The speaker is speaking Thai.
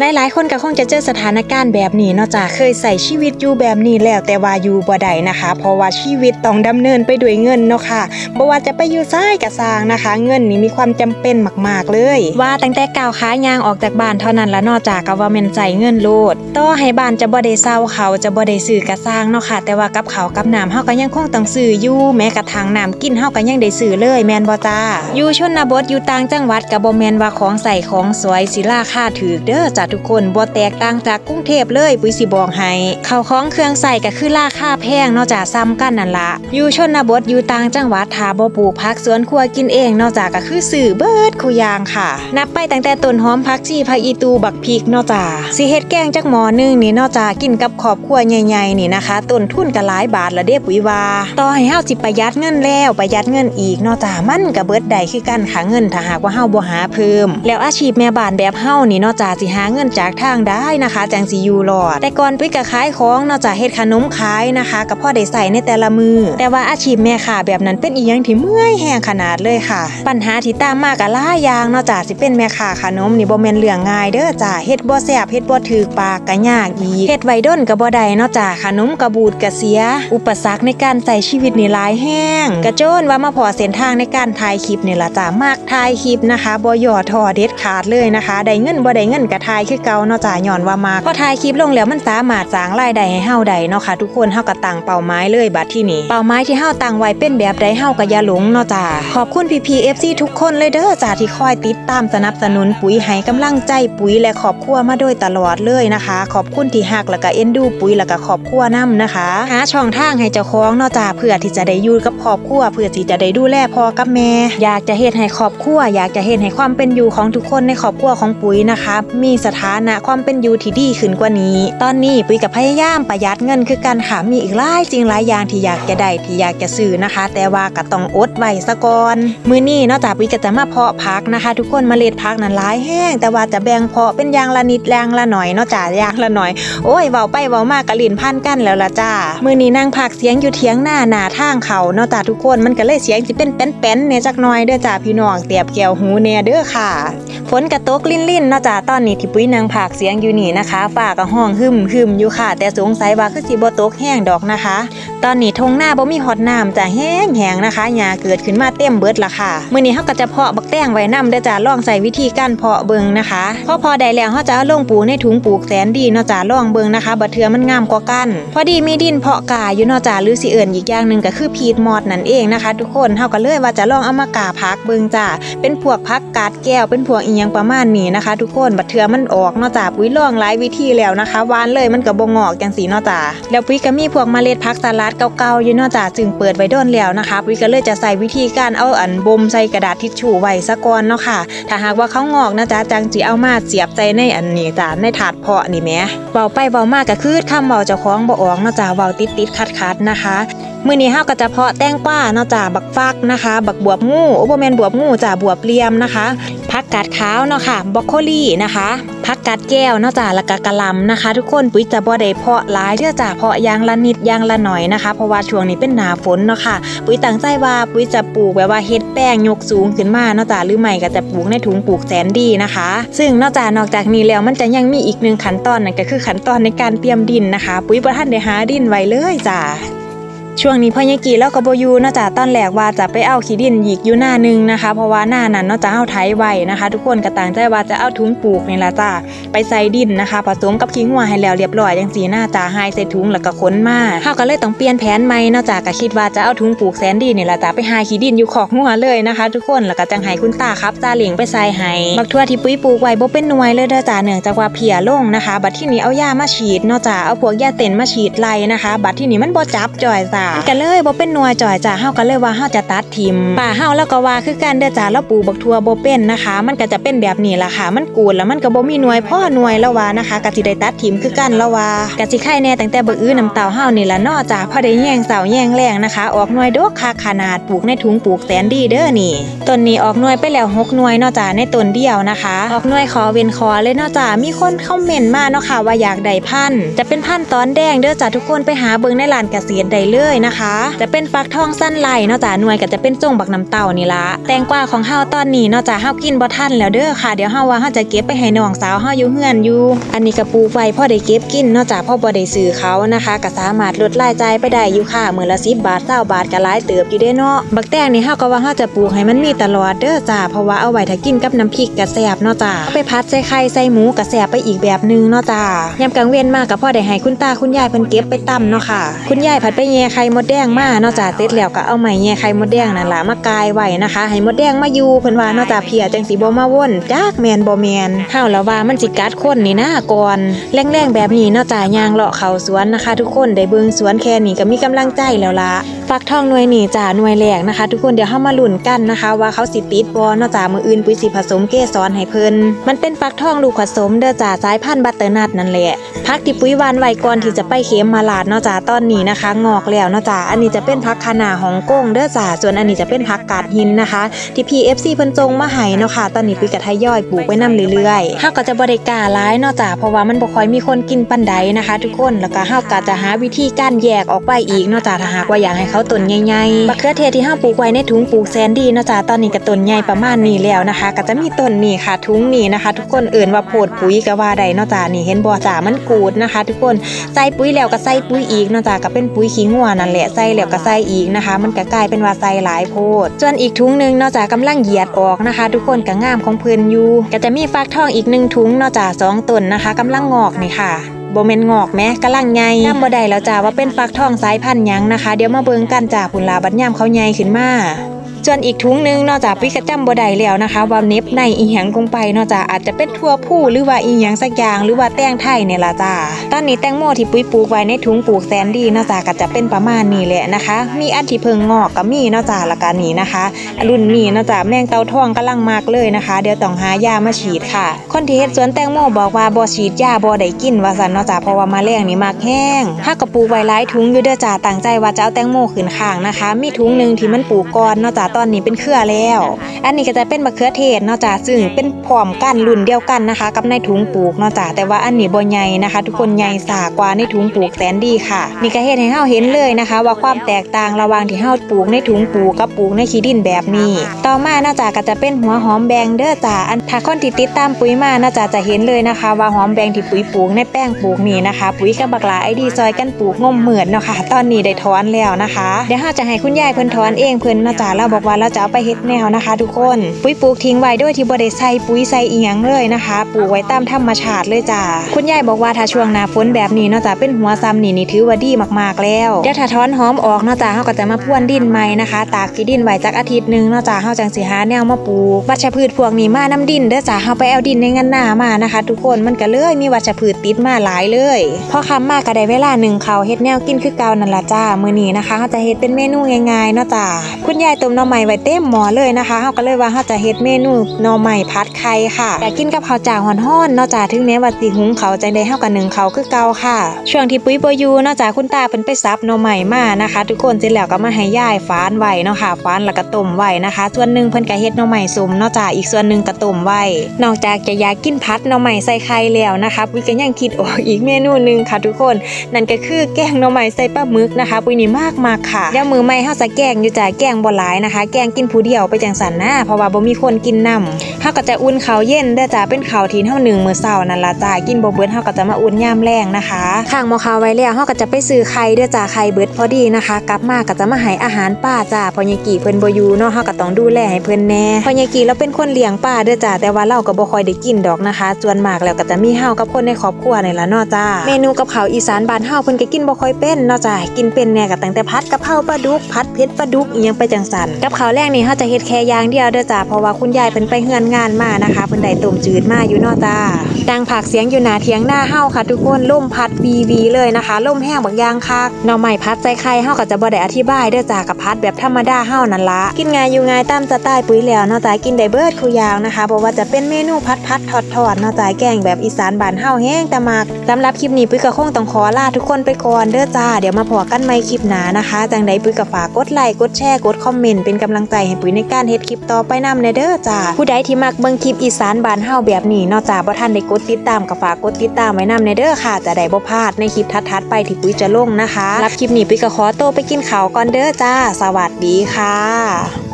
หลายๆ คนก็คงจะเจอสถานการณ์แบบนี้นาะจ้ะเคยใส่ชีวิตอยู่แบบนี้แล้วแต่ว่าอยู่บ่ได้นะคะ เพราะว่าชีวิตต้องดำเนินไปด้วยเงินเนาะค่ะบ่ว่าจะไปอยู่ซ้ายกับซางนะคะ เงินนี่มีความจำเป็นมาก ๆเลย ว่าตั้งแต่ก้าวขายางออกจากบ้านเท่านั้นละเนาะจ้ะก็ว่าแม่นใจเงินโลดต่อให้บ้านจะบ่ได้เซาเขาจะบ่ได้ซื้อกระสร้างเนาะค่ะแต่ว่ากับเขากับน้ำเฮาก็ยังคงต้องซื้ออยู่แม้กระทั่งน้ำกินเฮาก็ยังได้ซื้อเลยแม่นบ่จ้าอยู่ชนบทอยู่ต่างจังหวัดก็บ่แม่นว่าของใส่ของสวยสิราคาถูกเด้อจ้ะทุกคนบ่แตกต่างจากกรุงเทพเลยปุ้ยสิบอกให้ข้าวของเครื่องใส่ก็คือราคาแพงนาะจ้ะซ้ำกันนั่นละอยู่ชนบทอยู่ต่างจังหวัดถ้าบ่ปลูกผักสวนครัวกินเองนาะจ้ะก็คือซื้อเบิดคุยางค่ะ นับไปตั้งแต่ต้นหอมผักชีผักอีตูบักพริกนาะจ้ะสิเฮ็ดแกงจักหมอหนึงนี่นาะจ้ะกินกับครอบครัวใหญ่ๆนี่นะคะต้นทุนก็หลายบาทละเด้ปุ๋ยว่าต่อให้เฮาสิประหยัดเงินแล้วประหยัดเงินอีกนาะจ้ะมันก็เบิดได้คือกันค่ะเงินถ้าหากว่าเฮาบ่หาเพิ่ม แล้วอาชีพแม่บ้านแบบเฮานี่นาะจ้ะสิหาเงินจากทางได้นะคะ จังสิอยู่รอด แต่ก่อนปุ้ยก็ขายของเนาะจ้ะเฮ็ดขนมขายนะคะก็พอได้ใส่ในแต่ละมือ แต่ว่าอาชีพแม่ค้าแบบนั้นเป็นอีหยังที่เมื่อยแห้งขนาดเลยค่ะ ปัญหาที่ตามมาก็หลายางเนาะจ้ะสิเป็นแม่ค้าขนมนี่บ่แม่นเรื่องง่ายเด้อจ้ะเฮ็ดบ่แซ่บเฮ็ดบ่ถูกปากก็ยากอีกเฮ็ดไวด้นก็บ่ได้เนาะจ้ะขนมก็บูดก็เสีย อุปสรรคในการใส่ชีวิตนี่หลายแห้งกระโจนว่ามาพอเส้นทางในการถ่ายคลิปนี่ล่ะจ้ะมากถ่ายคลิปนะคะบ่ย่อท้อเด็ดขาดเลยนะคะได้เงินบ่ได้เงินก็ถ่ายคือเก่าเนาะจ้ะย้อนว่ามากพอถ่ายคลิปลงแล้วมันสามารถสร้างรายได้ให้เฮาได้เนาะค่ะทุกคนเฮาก็ตั้งเป้าหมายเลยบัดที่นี้เป้าหมายที่เฮาตังไว้เป็นแบบใดเฮาก็อย่าหลงเนาะจ้ะขอบคุณพี่ๆ FC ทุกคนเลยเด้อจ้ะที่คอยติดตามสนับสนุนปุ๋ยให้กำลังใจปุ๋ยและครอบครัวมาโดยตลอดเลยนะคะ ขอบคุณที่ฮักแล้วก็เอ็นดูปุ๋ยแล้วก็ครอบครัวนํนะคะหาช่องทางให้เจ้าของเนาะจ้ะเพื่อที่จะได้อยู่กับครอบครัวเพื่อที่จะได้ดูแลพ่อกับแม่ อยากจะเฮ็ดให้ครอบครัว อยากจะเฮ็ดให้ความเป็นอยู่ของทุกคนในครอบครัวของปุ๋ยนะคะ มีสถฐานะความเป็นอยู่ที่ดีขึ้นกว่านี้ ตอนนี้ปุ๋ยกับพยายามประหยัดเงินคือกันค่ะมีอีกหลายสิ่งหลายอย่างที่อยากจะได้ที่อยากจะซื้อนะคะ แต่ว่าก็ต้องอดไว้ซะก่อนมื้อนี้นอกจากปุ๋ยก็จะมาเพาะพักนะคะ ทุกคนเมล็ดพักนั้นหลายแห้ง แต่ว่าจะแบ่งเพาะเป็นอย่างละนิดแรงละหน่อยนอกจากอย่างละหน่อยโอ้ยเว้าไปเว้ามากกะลินพันกันแล้วละจ้ามื้อนี้นั่งพักเสียงอยู่เถียงหน้าหน้าทางเขานอกจากทุกคนมันก็เลยเสียงสิเป็นแป้นๆเนี่ยจักหน่อยเด้อจ้าพี่น้องเตียบแก้วหูแน่เด้อค่ะฝนกระตกลิ่นลิ่นๆนาะจ้าตอนนี้ที่ปุ้ยนางผากเสียงอยู่นี่นะคะฝาก็ห้องหึมหึมอยู่ค่ะ แต่สงสัยว่าคือสีบตกแห้งดอกนะคะตอนนี้ทงหน้าบ่มีฮอดน้ำจะแห้งแห้งนะคะหญ้าเกิดขึ้นมาเต็มเบิดละค่ะมื้อนี้เฮาก็จะเพาะบักแตงไว้นำเด้อจ้าลองใส่วิธีการเพาะเบิ่งนะคะพอพอได้แล้วเฮาจะเอาลงปลูกในถุงปลูกแสนดีเนาะจ้าลองเบิ่งนะคะบัดเทื่อมันงามกว่ากัน พอดีมีดินเพาะกาอยู่เนาะจ้าหรือสิเอิ้นอีกอย่างหนึ่งก็คือพีดมอดนั่นเองนะคะ ทุกคนเฮาก็เลยว่าจะลองเอามากาพักเบิ่งจ้าเป็นพวกพักกาดแก้วเป็นพวกอีหยังประมาณนี้นะคะ ทุกคนบัดเทื่อมันออกเนาะจ้าปุ้ยลองหลายวิธีแล้วนะคะหวานเลยมันก็บ่งอกจังสีเนาะจ้าแล้วปุ้ยก็มีพวกเมล็ดพักสลัดเก่าๆอยู่เนาะจ้าจึงเปิดไว้โดนแล้วนะคะปุ้ยก็เลยจะใส่วิธีการเอาอันบ่มใส่กระดาษทิชชู่ไว้ซะก่อนเนาะค่ะ ถ้าหากว่าเขางอกนะจ๊ะจังสิเอามาเสียบใจในอันนี้จ้าในถาดเพาะนี่แหมเว้าไปเว้ามากก็คือคำเว้าเจ้าของบ่ออกนะจ้าเว้าติดๆขัดๆนะคะมื้อนี้เฮาก็จะเพาะแตงกวาเนาะจ้าบักฟักนะคะ บักบวบงูโอ้บ่แมนบวบงูจ้าบวบเลียมนะคะ ผักกาดขาวเนาะค่ะบรอกโคลีนะคะผักกาดแก้วเนาะจ้าล้วก็กะลำนะคะ ทุกคนปุ๋ยจะบ่ได้เพาะหลายเด้อจ้าเพาะยางละนิดยางละหน่อยนะคะ เพราะว่าช่วงนี้เป็นหนาฝนเนาะค่ะ ปุ๋ยตั้งใจว่าปุ๋ยจะปลูกแบบว่าเฮ็ดแป้งยกสูงขึ้นมาเนาะจ้าหรือไม่ก็จะปลูกในถุงปลูกแสนดีนะคะ ซึ่งนอกจากนอกจากนี้แล้วมันจะยังมีอีกหนึ่งขั้นตอนนั่นก็คือขั้นตอนในการเตรียมดินนะคะ ปุ๋ยบ่ทันได้หาดินไว้เลยจ้า ช่วงนี้พ่อยายกีแล้วก็บอยูเนาะจ้ะตอนแรกว่าจะไปเอาขี้ดินหยิกอยู่หน้าหนึงนะคะ เพราะว่าหน้านั้นนาะจะเอาไถไว้นะคะ ทุกคนก็ต่างใจว่าจะเอาถุงปลูกนี่ละจ้ะไปใส่ดินนะคะ ผสมกับขี้งัวให้แล้วเรียบร้อยจังสีหน้าจ้าหายใส่ถุงแล้วก็ค้นมาเฮาก็เลยต้องเปลี่ยนแผนใหม่นาะจ้ะก็คิดว่าจะเอาถุงปลูกแสนดีนี่ละจ้ะไปหาขี้ดินอยู่ขอกงัวเลยนะคะ ทุกคนแล้วก็จังให้คุณตาครับตาเหลียงไปใส่ให้บักทั่วที่ปุ้ยปลูกไว้บ่เป็นหน่วยเลยเด้อจ้ะเนื่องจากว่าเพียลงนะคะ บัดที่นี้เอายามาฉีดนาะจ้ะเอาพวกยาเต็นมาฉีดไล่นะคะ บัดที่นี้มันบ่จับจ่อยจ้ะก็เลยบ่เป็นน่วจ่อยจ้ะเฮาก็เลยว่าเฮาจะตัดทิมป่าเฮาแล้วก็ว่าคือกันเด้อจ้ะแล้วปูบักทัวบ่เป็นนะคะ มันก็จะเป็นแบบนี้ล่ะค่ะ มันกูดแล้วมันก็บ่มีหน่วยพ่อหน่วยแล้วว่านะคะก็สิได้ตัดทิมคือกันแล้วว่าก็สิไข่แน่ตั้งแต่บักอื้อน้ำเต้าเฮานี่ล่ะเนาะจ้ะพอได้แย่งเสาแย่งแรงนะคะ ออกหน่วยดกคักขนาดปลูกในถุงปลูกแสนดีเด้อนี่ต้นนี้ออกหน่วยไปแล้วหกหน่วยเนาะจ้ะในต้นเดียวนะคะ ออกหน่วยขอเว้นขอเลยเนาะจ้ะมีคนเข้าเมนต์มาเนาะค่ะว่าอยากได้พันธุ์จะเป็นพันธุ์ตอนแดงเด้อจ้ะทุกคนไปหาเบิ่งในร้านเกษตรได้เลยนะคะ จะเป็นฟักทองสั้นไหลเนาะจ้ะหน่วยก็จะเป็นจงบักน้ำเต่านี่ละแตงกวาของเฮาตอนนี้เนาะจ้ะเฮากินบ่ทันแล้วเด้อค่ะเดี๋ยวเฮาว่าเฮาจะเก็บไปให้น้องสาวเฮาอยู่เฮือนอยู่อันนี้ก็ปลูกไว้พอได้เก็บกินเนาะจ้ะพอบ่ได้ซื้อเขานะคะก็สามารถลดรายจ่ายไปได้อยู่ค่ะมื้อละ10บบาท20บาทก็หลายเติบอยู่เด้เนาะบักแตงนี่เฮาก็ว่าเฮาจะปลูกให้มันมีตลอดเด้อจ้ะเพราะว่าเอาไว้ถ้ากินกับน้ำพริกก็แซ่บเนาะจ้าไปพัดใส่ไข่ใส่หมูก็แซ่บไปอีกแบบนึงเนาะจ้ะยามกลางเว้นมาก็พอได้ให้คุณตาคุณยายเพิ่นเก็บไปตำเนาะค่ะ คุณยายผัดไปแย่ไข่มดแดงมาเนาะจ้ะเสร็จแล้วก็เอาไม้แย่ไข่มดแดงนั่นล่ะมากายไว้นะคะ ให้มดแดงมาอยู่เพิ่นว่าเนาะจ้ะเพียจังสีบ่มาวนจักแมนบ่แมนเฮาแล้วว่ามันสิกัดคนนี่นะก่อนแรงๆแบบนี้เนาะจ้ะย่างเลาะเขาสวนนะคะ ทุกคนได้เบิ่งสวนแค่นี้ก็มีกำลังใจแล้วล่ะ ฟักทองหน่วยหนีจ้ะหน่วยแรกนะคะ ทุกคนเดี๋ยวเฮามาลุ้นกันนะคะ ว่าเขาสิติดบ่เนาะจ้ะมื้ออื่นปุ้ยสิผสมเกสรให้เพิ่นมันเป็นฟักทองลูกผสมเด้อจ้ะสายพันธุ์บัตเตอร์นัทนั่นแหละพักที่ปุ้ยวานไว้ก่อนที่จะไปเข็มมาลาดเนาะจ้ะตอนนี้นะคะ งอกแล้วเนาะจ้ะอันนี้จะเป็นพักคานาฮ่องกงเด้อจ้ะส่วนอันนี้จะเป็นพักกาดหินนะคะ ที่ PFC เพิ่นจงมาให้เนาะค่ะตอนนี้ปุ้ยก็ทยย่อยปลูกไว้นํเรื่อยๆเฮาก็จะบ่ได้กล้ายเนาะจ้ะเพราะว่ามันบ่ค่อยมีคนกินปานใดนะคะ ทุกคนแล้วก็เฮาก็จะหาวิธีการแยกออกไปอีกเนาะจ้ะถ้าหากว่าอยากให้เขาต้นใหญ่ๆบักเขือเทศที่เฮาปลูกไว้ในถุงปลูกแซนดี้เนาะจ้ะตอนนี้ก็ต้นใหญ่ประมาณนี้แล้วนะคะ ก็จะมีต้นนี่ค่ะถุงนี่นะคะ ทุกคนเอิ่นว่าโพดปุ๋ยก็ว่าได้เนาะจ้ะนี่เห็นบ่จ้ะมันกูดนะคะ ทุกคนใส่ปุ๋ยแล้วก็ใส่ปุ๋ยอีกเนาะจ้ะก็เป็นปุ๋ยขี้งัวนั่นแหละใส่แล้วก็ใส่อีกนะคะ มันก็กลายเป็นว่าใส่หลายโพดส่วนอีกถุงหนึ่งเนาะจ้ะกำลังเหยียดออกนะคะ ทุกคนก็งามของเพิ่นอยู่ก็จะมีฟักทองอีกหนึ่งถุงเนาะจ้ะสองต้นนะคะกำลังงอกนี่ค่ะ โบเมนงอกแม้กะลังใหญ่ำบ่ได้แล้วจ้าว่าเป็นฟักทองสายพันธุ์ยังนะคะ เดี๋ยวมาเบิ่งกันจ้าพุนลาบัดย่ามเขาใหญ่ขึ้นมา ส่วนอีกถุงหนึงนอกจากปิกระจำบ่ได้แล้วนะคะว่าเน็บในอีหยังลงไปนอกจากอาจจะเป็นทั่วผู้หรือว่าอีหยังสักอย่างหรือว่าแตงไทยเนี่ยล่ะจ้าตอนนี้แตงโมที่ปุ้ยปลูกไว้ในถุงปลูกแซนดี้นอกจากก็จะเป็นประมาณนี้แหละนะคะ มีอันที่เพิงงอกก็มีนอกจากละกันนี้นะคะ รุ่นนี้นอกจากแมงเตาทองกำลังมากเลยนะคะ เดี๋ยวต้องหายามาฉีดค่ะ คนที่เฮ็ดสวนแตงโมบอกว่าบ่ฉีดยาบ่ได้กินว่าซั่นนาะจ้าเพราะว่ามาแรงนี่มากแห้งถ้ากระปลูกไว้หลายถุงอยู่เด้อจ้าตั้งใจว่าจะเอาแตงโมขึ้นข้างนะคะ มีถุงหนึ่งที่มันปลูกก่อนนาะจ้าตอนนี้เป็นเครือแล้ว อันนี้ก็จะเป็นมะเขือเทศเนาะจ้าซึ่งเป็นพร้อมกันรุ่นเดียวกันนะคะ กับในถุงปลูกเนาะจ้าแต่ว่าอันนี้บ่ใหญ่นะคะ ทุกคนใหญ่สากว่าในถุงปลูกแสนดีค่ะ นี่ก็เฮ็ดให้เฮาเห็นเลยนะคะ ว่าความแตกต่างระหว่างที่เฮาปลูกในถุงปลูกกับปลูกในขี้ดินแบบนี้ ต่อมาเนาะจ้าก็จะเป็นหัวหอมแบงเด้อจ้าอันถ้าคนที่ติดตามปุ๋ยมาเนาะจ้าจะเห็นเลยนะคะ ว่าหอมแบงที่ปุ๋ยปลูกในแป้งปลูกนี่นะคะ ปุ๋ยกับบักหลาไอดีซอยกันปลูกงมเหมือนเนาะค่ะ ตอนนี้ได้ถอนแล้วนะคะเดี๋ยวเฮาจะให้คุณยายเพิ่นถอนเองเพิ่นเนาะจ้าแล้วบอกว่าเราจะเอาไปเฮ็ดแนวนะคะ ทุกคน ปุ๋ยปลูกทิ้งไว้โดยที่บ่ได้ใส่ปุ๋ยใส่อีหยังเลยนะคะ ปลูกไว้ตามธรรมชาติเลยจ้าคุณยายบอกว่าถ้าช่วงหน้าฝนแบบนี้เนาะจ้าเป็นหัวซ้ำนี่นี่ถือว่าดีมากๆแล้วเดี๋ยวถ้าถอนหอมออกเนาะจ้าเฮาก็จะมาพ่วนดินใหม่นะคะ ตากขี้ดินไว้จักอาทิตย์หนึงเนาะจ้าเฮาจังสิหาแนวมาปลูกวัชพืชพวกนี้มาน้ำดินเด้อจ้าเฮาไปเอาดินในงานหน้ามานะคะ ทุกคนมันก็เลยมีวัชพืชติดมาหลายเลยพอคำมากก็ได้เวลาหนึ่งเขาเฮ็ดแนวกินคือเก่านั่นล่ะจ้ามื้อนี้นะคะเฮาจะเฮ็ดเป็นเมนูง่ายๆเนาะจ้าคุณยายต้มหน่อไม้ไว้เต็มหม้อเลยนะคะเฮาก็เลยว่าเฮาจะเฮ็ดเมนูหน่อไม้ผัดไข่ค่ะอยากกินกับข้าวจ่างฮ้อนๆนาะจ้าถึงแม้ว่าสิหุงเขาวจังได้เฮาก็นึ่งเขาคือเก่าค่ะ ช่วงที่ปุ้ยบ่อยู่นาะจ้าคุณตาเพิ่นไปซับหน่อไม้มานะคะ ทุกคนเสร็จแล้วก็มาให้ย่ายฝานไว้เนาะค่ะฝานแล้วก็ต้มไว้นะคะ ส่วนหนึ่งเพิ่นก็เฮ็ดหน่อไม้สุ่มนาะจ้าอีกส่วนหนึ่งก็ต้มไว้ นอกจากจะอยากกินผัดหน่อไม้ใส่ไข่แล้วนะคะปุ้ยก็ยังคิดออกอีกเมนูหนึ่งค่ะ ทุกคนนั่นก็คือแกงหน่อไม้ใส่ปลาหมึกนะคะ ปุ้ยนี่มากมากค่ะเดี๋ยวมือใหม่เฮาจะแกงอยู่จ้าแกงบ่หลายนะคะแกงกินผู้เดียวไปจังสันนะเพราะว่าบ่มีคนกินนำเฮาก็จะอุ่นข้าวเย็นเด้อจ้าเป็นข้าวที่เฮานึ่งมื้อเช้านั่นล่ะจ้ากินบ่เบิดเฮาก็จะมาอุ่นยามแรงนะคะข้างหม้อข้าวไว้แล้วเฮาก็จะไปซื้อไข่เด้อจ้าไข่เบิดพอดีนะคะ กลับมาก็จะมาให้อาหารป้าจ้าพอยายกี่เพิ่นบ่อยู่เนาะเฮาก็ต้องดูแลให้เพิ่นแน่พอยายกี่เราเป็นคนเลี้ยงป้าเด้อจ้าแต่ว่าเราก็บ่ค่อยได้กินดอกนะคะส่วนมากแล้วก็จะมีเฮากับคนในครอบครัวนี่ล่ะเนาะจ้าเมนูกับข้าวอีสานบ้านเฮาเพิ่นก็กินบ่ค่อยเป็นเนาะจ้ากินเป็นแน่ก็ตั้งแต่พัดกะเพราปลาดุกพัดเผ็ดปลาดุกอีหยังไปจังสันกับข้าวแรกนี่เฮาจะเฮ็ดแค่อย่างเดียวเด้อจ้าเพราะว่าคุณยายเพิ่นไปเฮือนงานมานะคะเพิ่นได้ต้มจืดมาอยู่นอตา ดังผักเสียงอยู่หนาเถียงหน้าเฮาค่ะ ทุกคนล่มพัดวีวีเลยนะคะล่มแห้งบักอย่างคักหน่อไม้พัดใส่ไข่เฮาก็จะบ่ได้อธิบายเด้อจากับพัดแบบธรรมดาเฮานั่นละกินง่ายอยู่ง่ายตามสไตล์ปุ๋ยแล้วเนาะจ้ากินได้เบิร์ดคูยาวนะคะเพราะว่าจะเป็นเมนูพัดพัดทอดทอดๆเนาะจ้าแกงแบบอีสานบานเฮาแห้งแต่มากสำหรับคลิปนี้ปุ้ยก็คงต้องขอลาทุกคนไปก่อนเด้อจ้าเดี๋ยวมาพอกันใหม่คลิปหน้านะคะจังใดปุ้ยก็ฝากกดไลค์กดแชร์กดคอมเมนต์เป็นกำลังใจให้ปุ้ยในการเฮ็ดคลิปต่อไปนำในเด้อจ้าผู้ใดที่มักเบิ่งคลิปอีสานบานเฮาแบบนี้นาะจ้าบ่ทันได้กดดติดตามกับฝากกดติดตามไว้นำในเด้อค่ะ จะได้บ่พลาดในคลิปทัดๆไปที่ปุ้ยจะลงนะคะ รับคลิปนี้ปุ้ยก็ขอตัวไปกินข้าวก่อนเด้อจ้า สวัสดีค่ะ